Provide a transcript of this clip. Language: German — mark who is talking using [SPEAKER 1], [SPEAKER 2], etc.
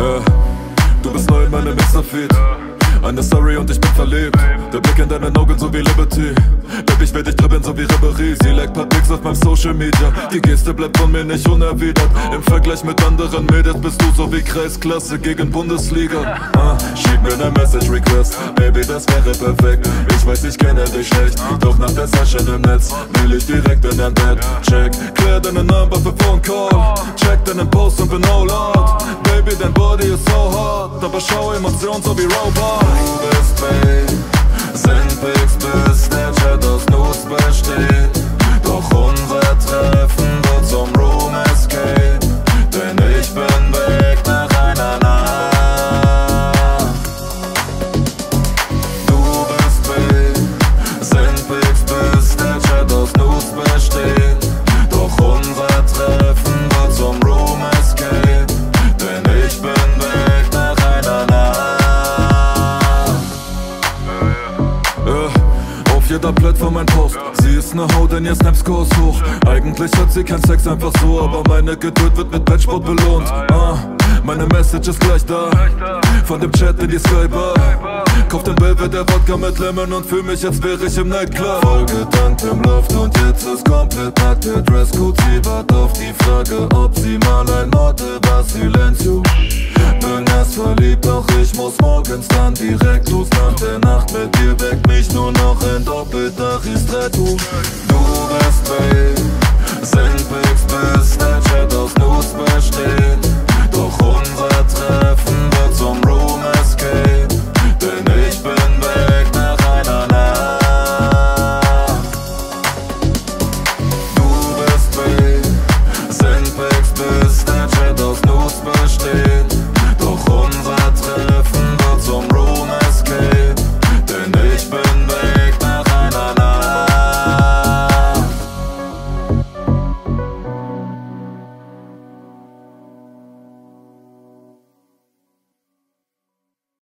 [SPEAKER 1] Äh, du bist neu in meinem Messerfit. Yeah eine Story und ich bin verliebt. Der Blick in deinen Augen so wie Liberty. Baby, ich will dich dribbeln so wie Ribéry Sie leckt paar Pics auf meinem Social Media. Die Geste bleibt von mir nicht unerwidert. Im Vergleich mit anderen Mädels bist du so wie Kreisklasse gegen Bundesliga. Ah, Schieb mir ne Message Request. Baby, das wäre perfekt. Ich weiß, ich kenne dich schlecht. Doch nach der Session im Netz Will ich direkt in dein Bett. Check, klär deine Number für Phone Call Check deinen Post und bin all out. Baby, dein Body ist so hot. Aber schau Emotionen so wie Robot Du bist Babe Sind Pics bis Jeder Plattform ein Post. Sie ist ne Haut, denn ihr Snapscore ist hoch. Eigentlich hat sie kein Sex einfach so, aber meine Geduld wird mit Bettsport belohnt. Ah, meine Message ist gleich da. Von dem Chat in die Skybar. Kauf den Belvedere Wodka mit Lemon und fühl mich, als wäre ich im Nightclub. Voll gedankt im Luft und jetzt ist komplett nackt Der Dresscode, sie wart auf die Frage, ob sie mal aus morgens dann direkt los Nach der Nacht mit dir weckt mich nur noch in doppelter Ristretto. Du bist Babe, sind